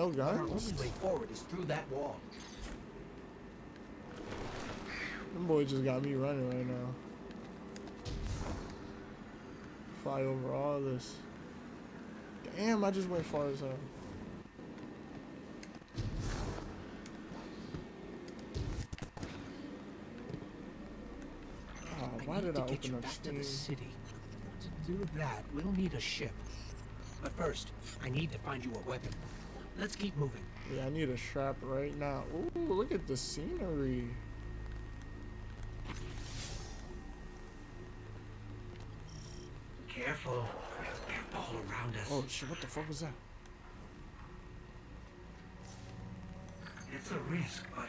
no guns? only way forward is through that wall. Them boy just got me running right now. Fly over all this. Damn, I just went far as hell. Oh, why did I open you up back to the city. To do that, we'll need a ship. But first, I need to find you a weapon. Let's keep moving. Yeah, I need a strap right now. Ooh, look at the scenery. Careful. They're all around us. Oh shit, what the fuck was that? It's a risk, but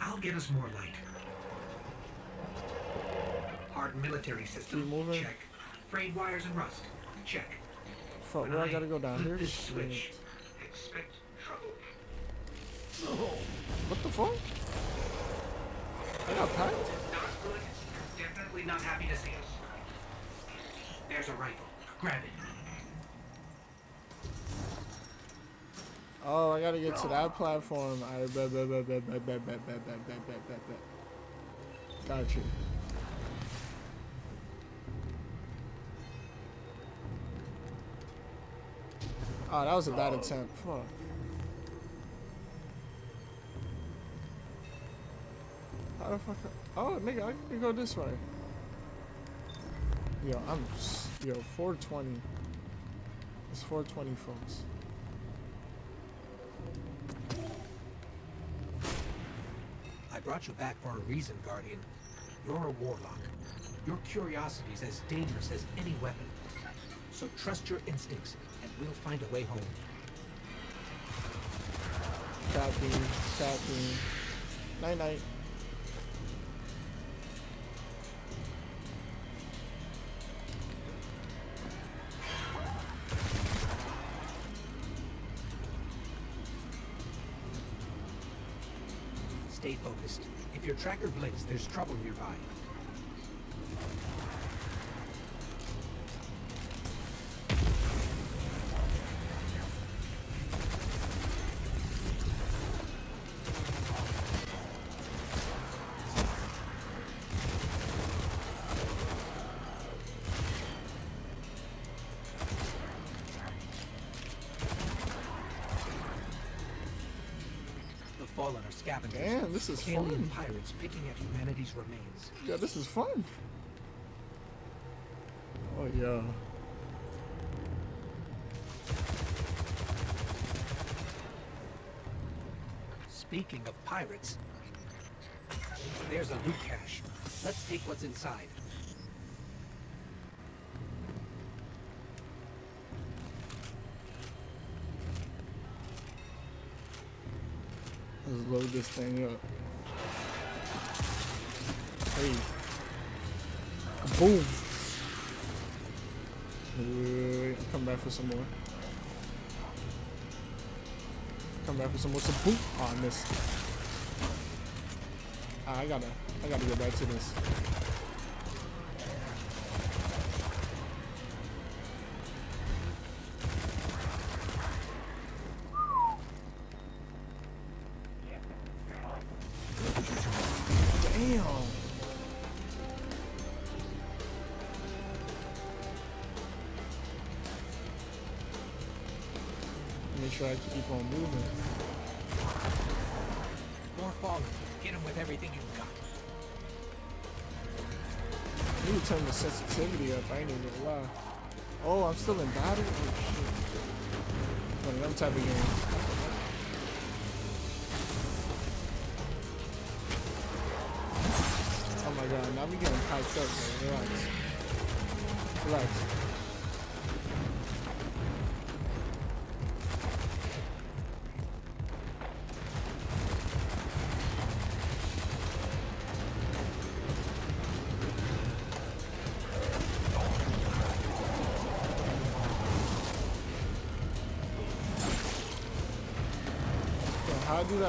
I'll get us more light. Hard military system. Check. Frayed wires and rust. Check. Fuck, where I gotta go down here? This Shit. Expect trouble. What the fuck? I got packed? Not good. Definitely not happy to see us. There's a rifle. Grab it. Oh, I gotta get to that platform. I bet, bet, bet, bet, bet, bet, bet, bet, bet, bet, bet, bet, bet. Oh, that was a bad attempt. Fuck. How the fuck? Oh, nigga, I can go this way. Yo, I'm. Yo, 420. It's 420, folks. I brought you back for a reason, Guardian. You're a warlock. Your curiosity is as dangerous as any weapon. So trust your instincts, we'll find a way home. Caffeine, caffeine. Night night. Stay focused. If your tracker blinks, there's trouble nearby. Fallen are scavengers. Damn, this is Alien fun. pirates picking at humanity's remains. Yeah, this is fun. Oh yeah. Speaking of pirates, there's a loot cache. Let's take what's inside. Let's load this thing up. Hey. Boom. Come back for some more. Come back for some more. Some boom. Oh, I missed. Ah, I gotta, I gotta go back to this. I turn the sensitivity up. I ain't even gonna lie. Oh, I'm still in battle? Oh, shit. One of them type of games. Oh my god, now we getting piped up, bro. Relax. Relax.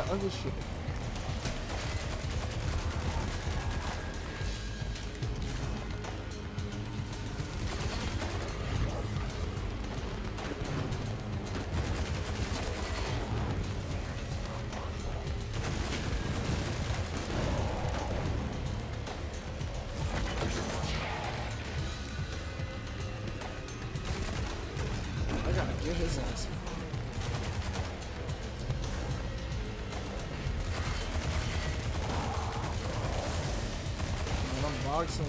That other shit? Him.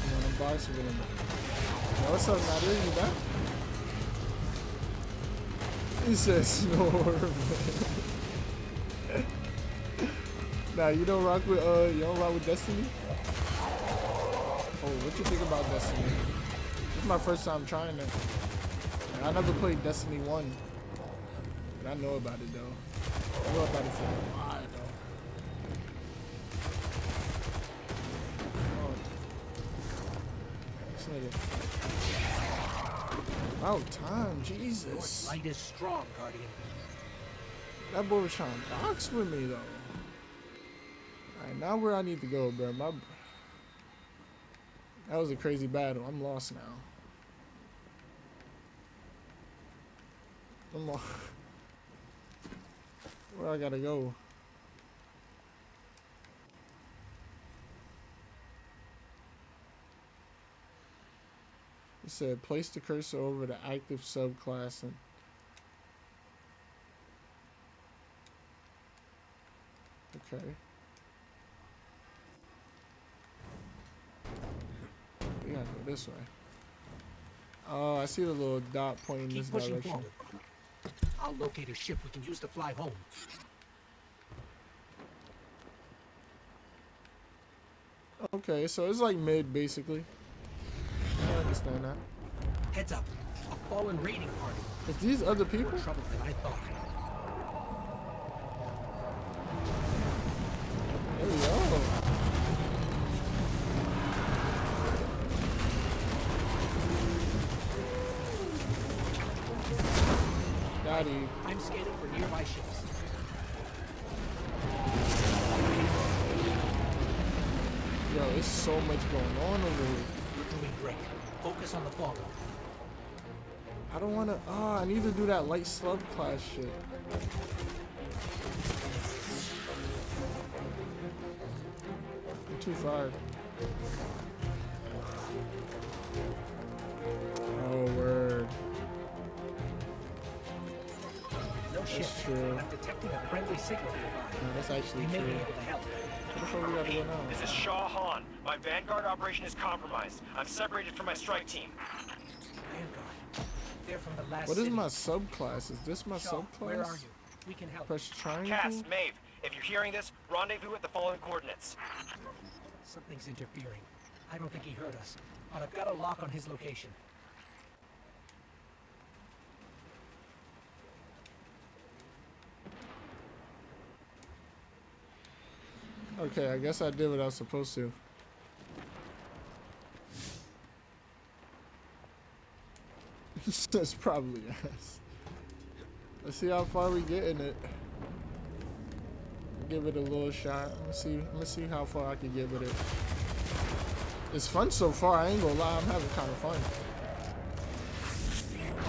Come on, I'm boxing with him. Yo, what's up, Nadia? You back? He says snore, nah, you don't rock with uh you don't rock with Destiny? Oh, what you think about Destiny? This is my first time trying it. I never played Destiny 1. But I know about it though. I know about it for a while nigga. About time, Your Jesus. light is strong, Guardian. That boy was trying to box with me though. Alright, now where I need to go, bro. My that was a crazy battle. I'm lost now. I'm lost. Where I gotta go? It said place the cursor over the active subclass and Okay. We gotta go this way. Oh, I see the little dot pointing Keep this direction. forward. I'll locate a ship we can use to fly home. Okay, so it's like mid basically. Understand that. Heads up. A fallen raiding party. Is these other people? More trouble than I thought. There we go. Him. I'm scanning for nearby ships. Yo, there's so much going on over here. You're doing great. Focus on the fallen. I don't wanna. Ah, I need to do that light slug class shit. I'm too fired. No ship. true. I'm detecting a friendly signal nearby. No, that's actually may true. be able to help. What the we gotta go now? This is Shaw Han. My Vanguard operation is compromised. I'm separated from my strike team. Vanguard. They're from the last What is my subclass? Is this my Shaw, Where are subclass? you? We can help. Press triangle. Cass, Maeve, if you're hearing this, rendezvous at the following coordinates. Something's interfering. I don't think he heard us, but I've got a lock on his location. Okay, I guess I did what I was supposed to. That's probably us. Let's see how far we get in it. Give it a little shot. Let me see. Let me see how far I can get with it. It's fun so far. I ain't gonna lie. I'm having kind of fun.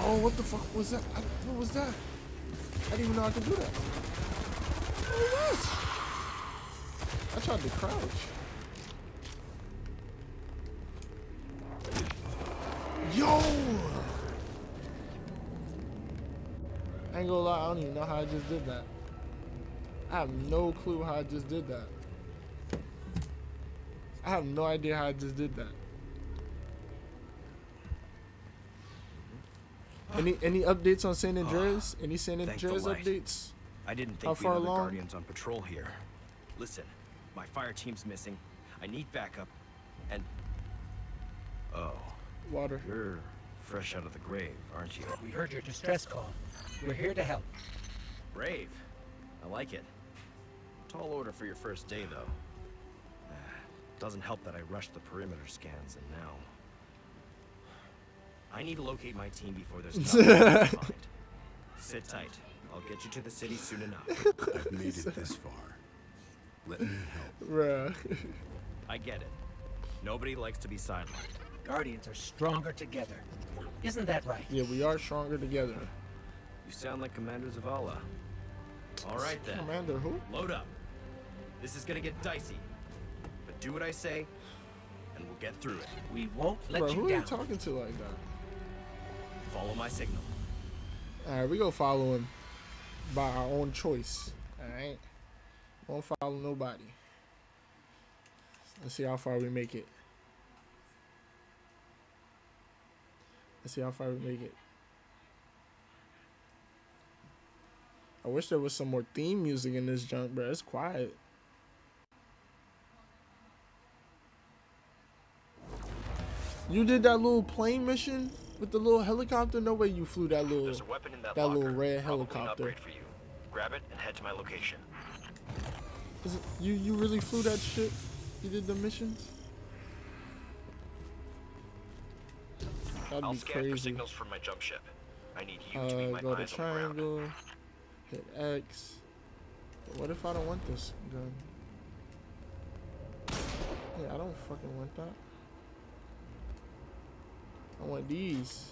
Oh, what the fuck was that? I, what was that? I didn't even know I could do that. What was that? I tried to crouch. Yo! I ain't gonna lie, I don't even know how I just did that. I have no clue how I just did that. I have no idea how I just did that. Any any updates on San Andreas? Any San Andreas updates? I didn't How think we far had along? Guardians on patrol here. Listen, my fire team's missing. I need backup, and... Oh, Water. you're fresh out of the grave, aren't you? We heard your distress call. We're here to help. Brave. I like it. Tall order for your first day, though. Doesn't help that I rushed the perimeter scans, and now... I need to locate my team before there's nothing left to find. Sit tight. I'll get you to the city soon enough. I've made it this far. Let me help. Bruh. I get it. Nobody likes to be sidelined. Guardians are stronger together. Isn't that right? yeah, we are stronger together. You sound like Commander Zavala. All right then, Commander who? load up. This is gonna get dicey. But do what I say, and we'll get through it. We won't let Bro, you who are you talking to like that? Follow my signal. Alright, we go follow him by our own choice. Alright. Won't follow nobody. Let's see how far we make it. Let's see how far we make it. I wish there was some more theme music in this junk, bro. It's quiet. You did that little plane mission with the little helicopter? No way you flew that little There's a weapon in that, that little red Probably helicopter. upgrade for you. Grab it and head to my location. Is it, you you really flew that shit? You did the missions? That'd I'll be scan for signals from my jump ship. I need you to be Uh, my go to eyes on the ground. triangle, hit X. But what if I don't want this gun? Yeah, I don't fucking want that. I want these.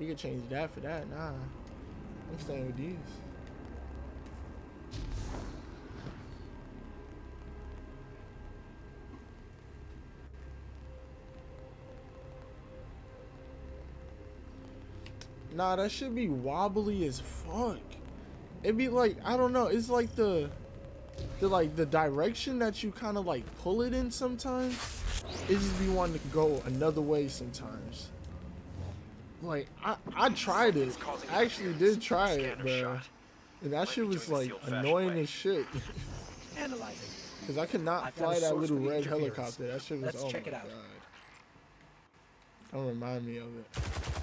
We could change that for that. Nah, I'm staying with these. Nah, that should be wobbly as fuck. It'd be like I don't know. It's like the the like the direction that you kind of like pull it in sometimes. It just be wanting to go another way sometimes. Like I I tried it. I actually did try it, Scanner bro. And that shit was like this the old-fashioned annoying as shit. Analyzing. Cause I could not fly that little red helicopter. That shit was Let's oh check my it out. god. Don't remind me of it.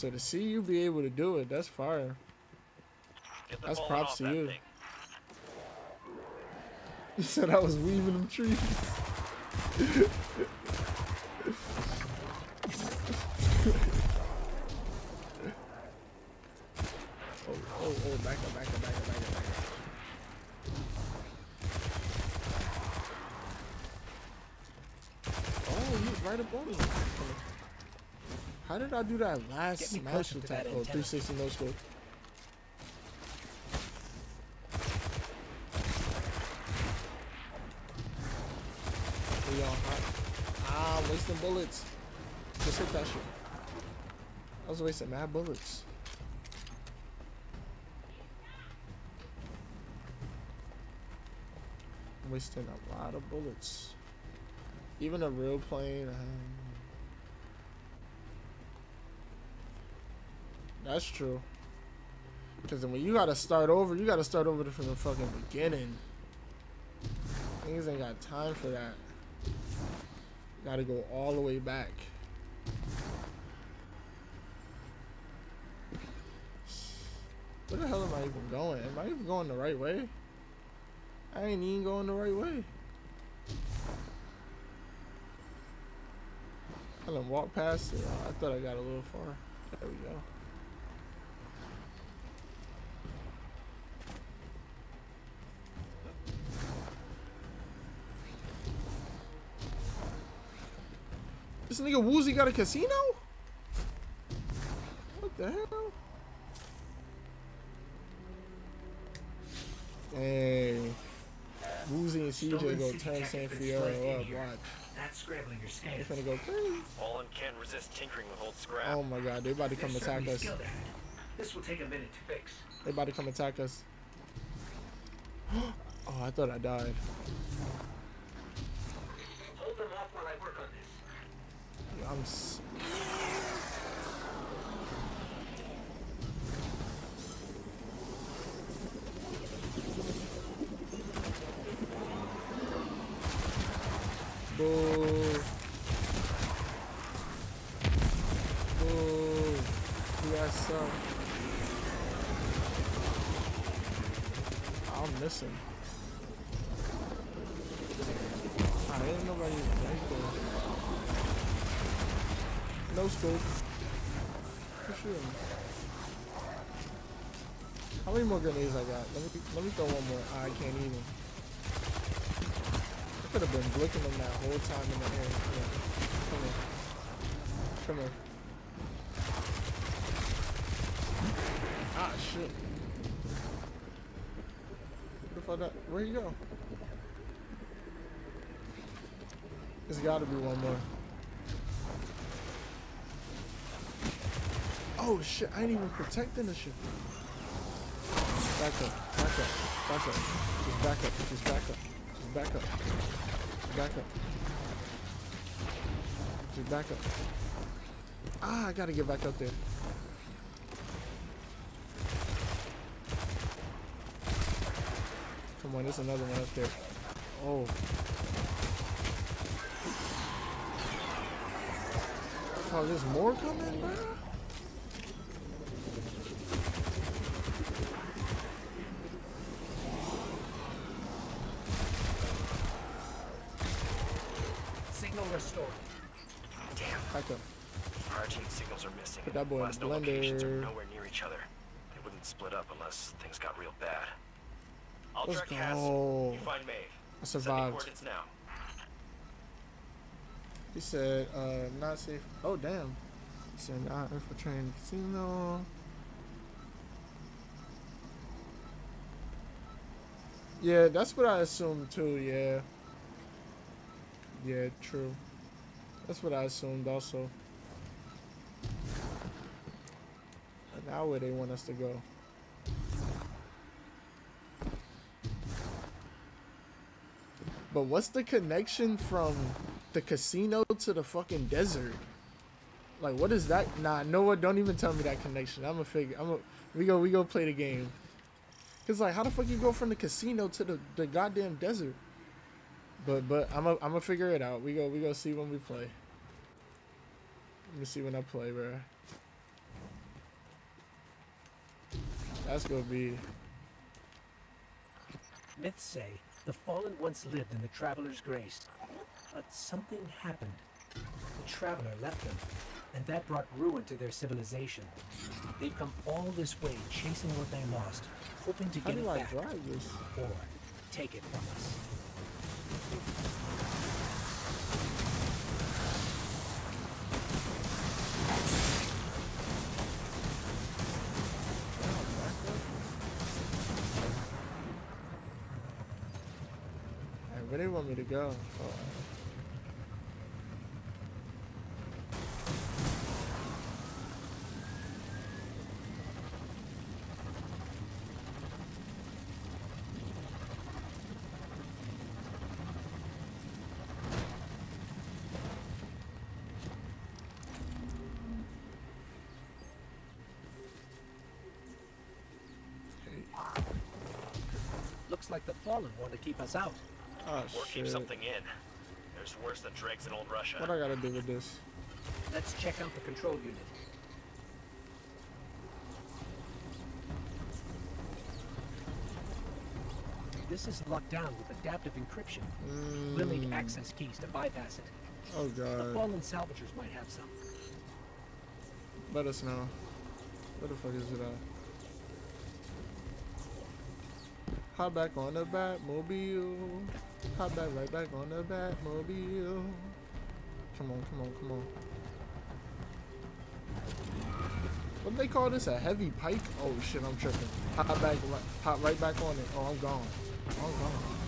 So to see you be able to do it, that's fire. That's props to that you. You said I was weaving them trees. oh, oh, oh, back up, back up, back up, back up, back up. Oh, he's right up on me. How did I do that last smash attack? Oh, 360 no scope. We on hot. Ah, wasting bullets. Just hit that shit. I was wasting mad bullets. Wasting a lot of bullets. Even a real plane. um, That's true. Because when you gotta start over, you gotta start over from the fucking beginning. Niggas ain't got time for that. Gotta go all the way back. Where the hell am I even going? Am I even going the right way? I ain't even going the right way. I done walked past it. I thought I got a little far. There we go. This nigga Woozy got a casino? What the hell? Hey. Woozy and CJ go turn San Fierro up. Watch. That's scrambling your They scans. finna go crazy. Fallen can't resist tinkering with old scrap. Oh my god, they about to come They're attack us. skilled. This will take a minute to fix. They about to come attack us. Oh, I thought I died. Hold them off while I work on this. I'm. No scope. For sure. How many more grenades I got? Let me let me throw one more. Ah, I can't even. I could have been blicking them that whole time in the air. Come here. Come here. Ah shit. Where you go? There's gotta be one more. Oh shit, I ain't even protecting the shit. Back up. Back up. Back up. Just back up. Just back up. Just back up. Just back up. Just back up. Ah, I gotta get back up there. Come on, there's another one up there. Oh. Oh, there's more coming, bro? Signal restored. Damn, Back up. our team signals Boy in the locations are nowhere near each other. They wouldn't split up unless things got real bad. I'll Let's track Cass. go. You find Maeve. I survived. now. He said, uh, not safe. Oh, damn. He said, not infiltrating the casino. Yeah, that's what I assumed too, yeah. Yeah, true. That's what I assumed also. Now where they want us to go. But what's the connection from the casino to the fucking desert? Like, what is that? Nah, Noah. Don't even tell me that connection. I'm a figure. I'm a. We go. We go play the game. Cause like, how the fuck you go from the casino to the, the goddamn desert? But but I'm a, I'm gonna figure it out. We go we go see when we play. Let me see when I play, bro. That's gonna be. Myths say the fallen once lived in the Traveler's Grace. But something happened. The Traveler left them, and that brought ruin to their civilization. They've come all this way chasing what they lost, hoping to How get do it I back, drive this? or take it from us. Me to go? Oh, Looks like the fallen want to keep us out. Oh Or keep something in. There's worse than dregs in old Russia. What I gotta do with this? Let's check out the control unit. This is locked down with adaptive encryption. We'll need mm. access keys to bypass it. Oh god. The god. fallen salvagers might have some. Let us know. Where the fuck is it at? Hop back on the Batmobile. Hop back right back on the Batmobile. Come on, come on, come on. What they call this? A heavy pike? Oh shit, I'm tripping. Hop back, right, hop right back on it. Oh, I'm gone. I'm gone.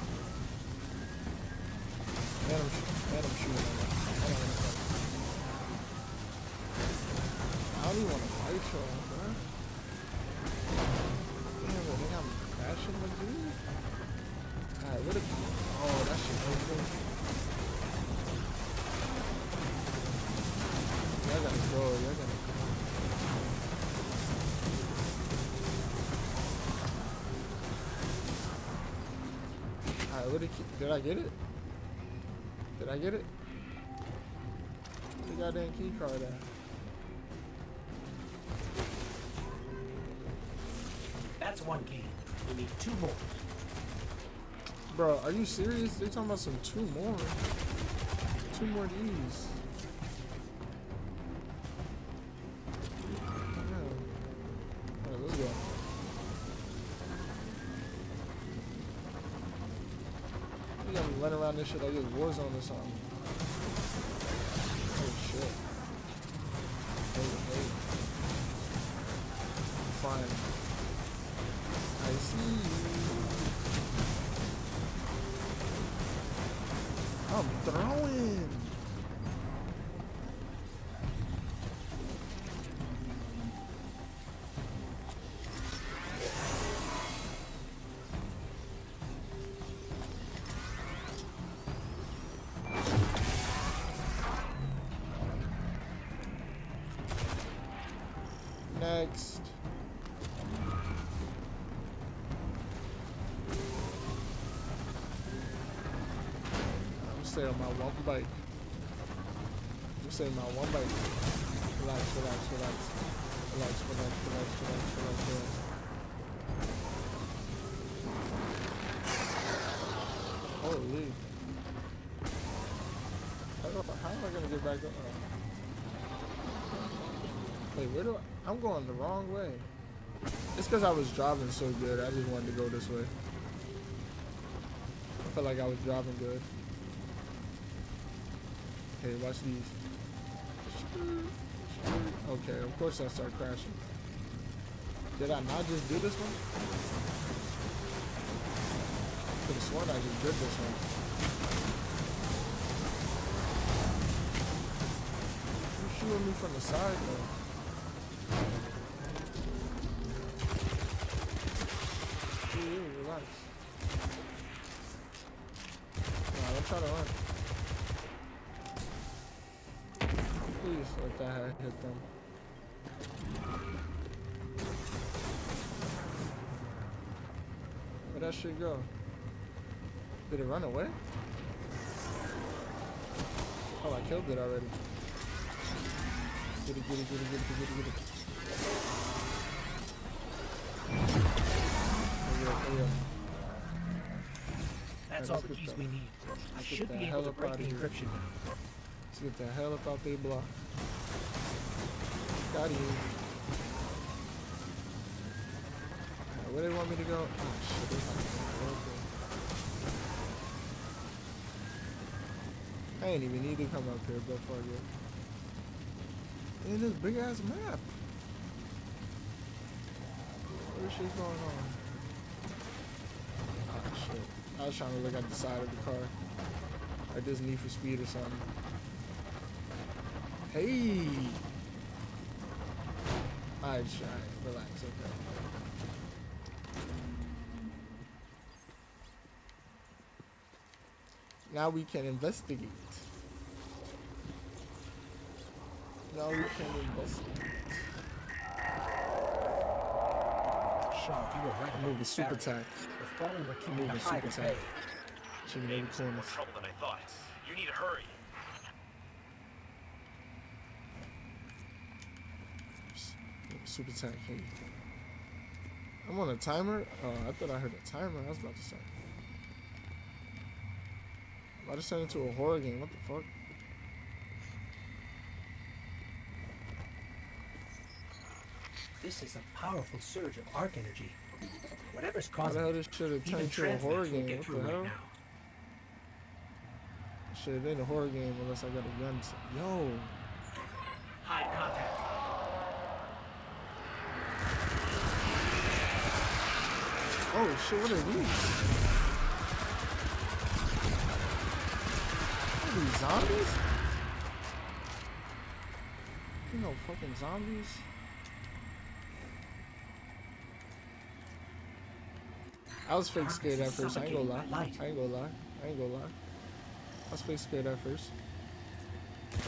Man, I'm, man, I'm shooting. a second. I don't even want to fight y'all, bro. Damn, well, they got me crashing the dude. Alright, where the... Oh, that shit open. Y'all gotta go, y'all gotta go. Alright, the key... Did I get it? Did I get it? The goddamn key card at? That's one key. We need two more. Bro, are you serious? They talking about some two more. Two more of these. Running around this shit like it's Warzone or something. Next. I'm staying on my one bike. I'm staying on my one bike. Relax, relax, relax. Relax, relax, relax, relax, relax, relax. Holy. How, am I gonna get back up? Wait, where do I? I'm going the wrong way. It's because I was driving so good. I just wanted to go this way. I felt like I was driving good. Hey, watch these. Okay, of course I start crashing. Did I not just do this one? Could have sworn I just did this one. You're shooting me from the side though. Nah, don't try to run. Please let that hit them. Where'd that shit go? Did it run away? Oh, I killed it already. Get it, get it, get it, get it, get it, get it. That's all the keys the- we need. I should be able to break the encryption now. Let's get the hell up out they block. Got you. Alright, where they want me to go? Oh shit, they want me to go. I ain't even need to come up here, but fuck it. In this big ass map. What is shit going on? I was trying to look at the side of the car. Like this Need for Speed or something. Hey! Alright, try. Relax, okay. Now we can investigate. Now we can investigate. Shaw, you were right I'm moving about super the fallen were keeping Moving super tight. bay. Checking every Name's in corner. more trouble than I thought. You need to hurry. Super tack. Hey. I'm on a timer. Oh, I thought I heard a timer. I was about to say. I just turned into a horror game. What the fuck? This is a powerful surge of arc energy. Whatever's causing it, this should have turned into a horror game? get What through the right hell? now. Shit, it ain't a horror game unless I got a gun. Yo, High contact. oh shit, what are these? What are these zombies? You know, fucking zombies. I was fake scared at first. I ain't gonna lie. I ain't gonna lie. I ain't gonna lie. I was fake scared at first. The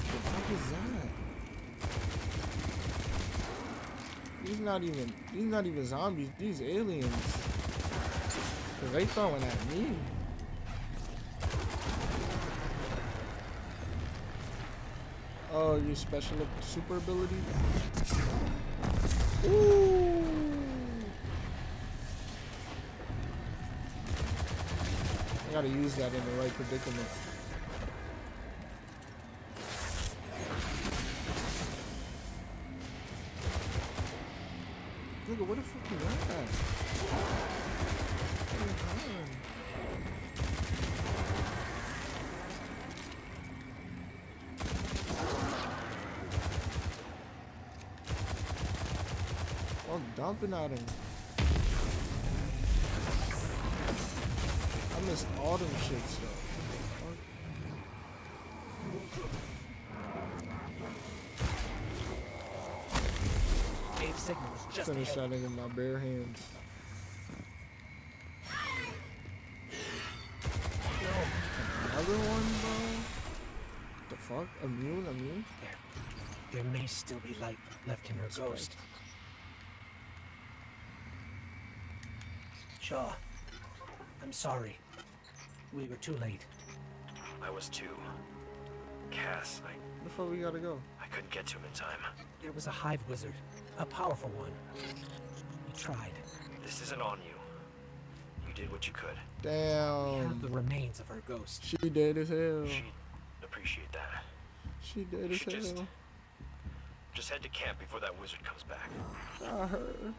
fuck is that? These not even. These not even zombies. These aliens. Cause they throwing at me. Oh, your special super ability? Ooh. I gotta use that in the right predicament. Nigga, what the fuck you at? What are you doing? I'm dumping at him. I missed all them shits though. Fuck. Dave signal is just Finish that in my bare hands. Another one, bro? The fuck? Immune? Immune? There, there may still be light left in her ghost. Shaw, I'm sorry. We were too late. I was too. Cass, I, The fuck we gotta go? I couldn't get to him in time. There was a hive wizard, a powerful one. We tried. This isn't on you. You did what you could. Damn. We have Damn. the remains of her ghost. She dead as hell. She'd appreciate that. She dead as should just, hell. just head to camp before that wizard comes back. I heard.